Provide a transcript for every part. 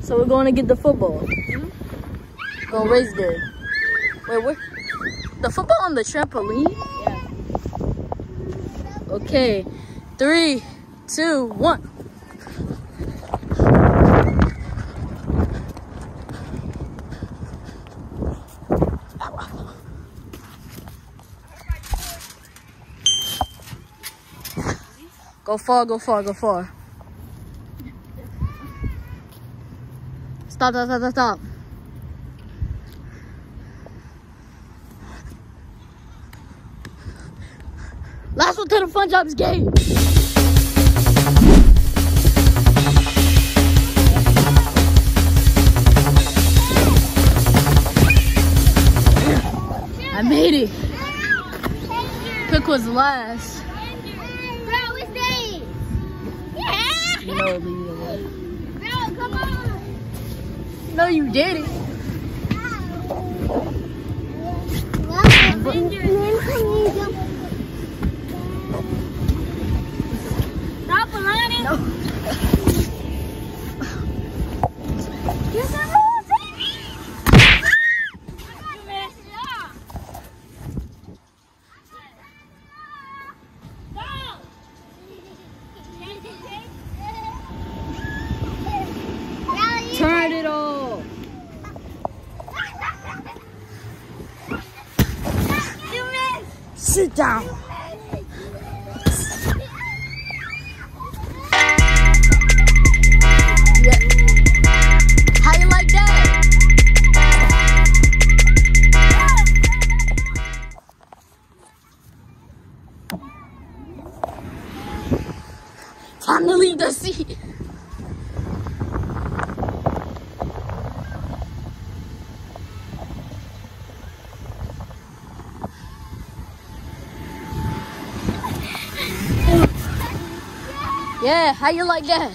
So we're going to get the football. Gonna race good. Wait, where? The football on the trampoline? Yeah. Okay. Three, two, one. Go far, go far, go far. Stop, stop, stop, stop, stop. Last one to the fun jobs game. I made it. Pick was last. Bro, it's Dave. Yeah. Know, leave it alone. Bro, come on. No, you didn't. Stop, Alani. No. Get the rules, baby. You messed it up. Go. Turn it off. You missed. Sit down. Time to leave the seat. Yeah, how you like that?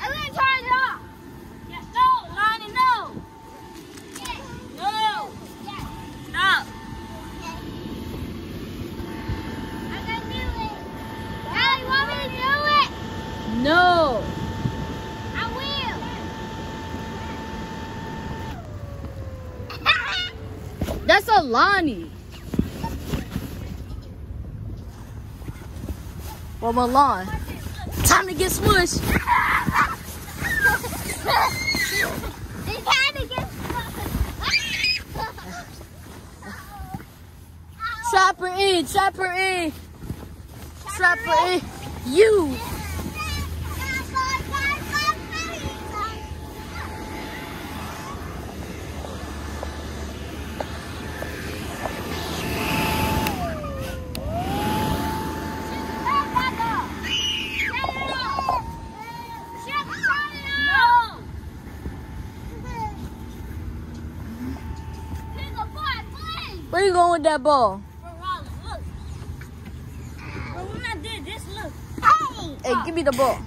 I'm gonna turn it off. No, Lonnie, no. No. Stop. I'm gonna do it. Now you want me to do it? No. I will. That's Alani. Well, Milan. Time to get smushed. Had to get Trap her in, trap her in. Trap her in. You. Where you going with that ball? Hey, give me the ball.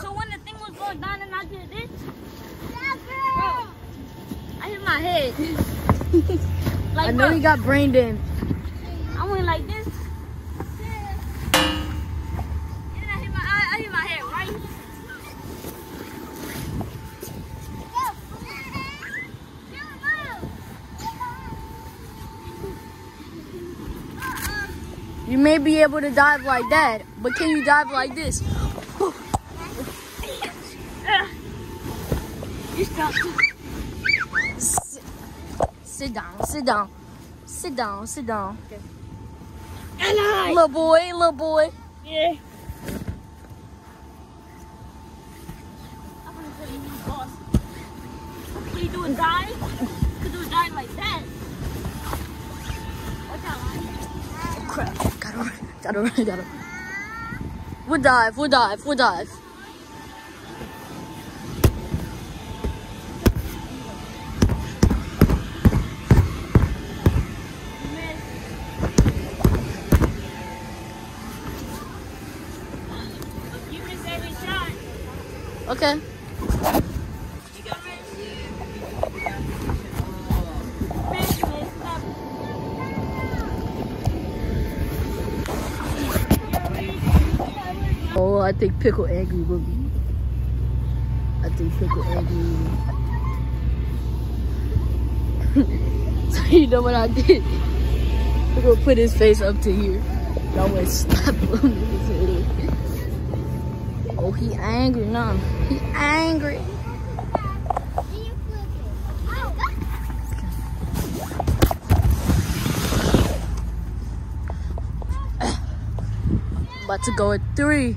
So when the thing was going down and I did this, bro, I hit my head. like, I know bro, you got brain damage. I went like this. And then I hit my eye, I hit my head right here. You may be able to dive like that, but can you dive like this? Sit, down, sit down, sit down, sit down. I. Little boy, little boy. Yeah. I'm gonna tell you who's boss. Can you do a dive? Could do a dive like that. Watch out, Lonnie. Crap. Gotta run, gotta gotta. We'll dive, we'll dive, we'll dive. Okay. Oh, I think Pickle angry with me. after he pick with Andy. so you know what I did? We're gonna put his face up to here. And I'm gonna slap him. Oh, he angry now. He angry. About to go at three,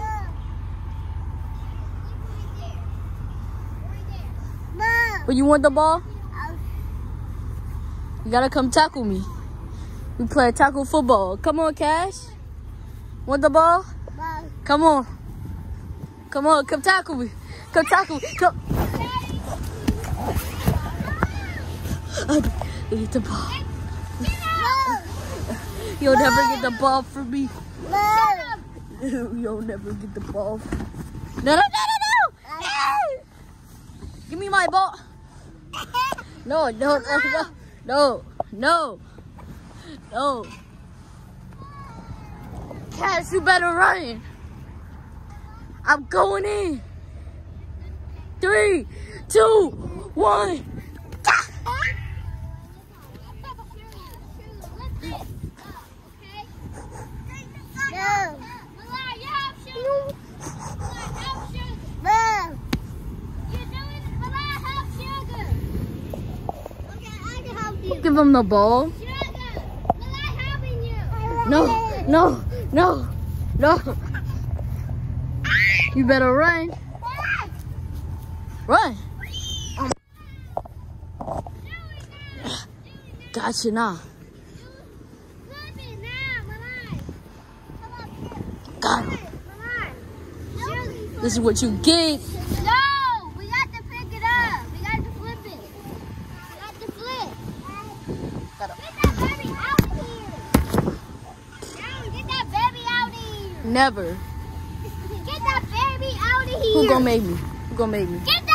But you want the ball? You gotta come tackle me. We play tackle football. Come on, Cash. Want the ball? Come on. Come on, come tackle me. Come tackle me. Come. Get the ball. You'll never get the ball from me. You'll never get the ball. No, no, no, no, no! Give me my ball. No, no, no, no, no, no, no. Cash, you better run. I'm going in. Three, two, one. Him the ball. No, no, no, no. You better run. Run. Gotcha now. Got him. This is what you get. No, we got to pick it up. We got to flip it. We got to flip. Got him. Get that baby out here. Down, get that baby out here. Never. Get that baby out of here. Who gonna make me? Who gonna make me? Get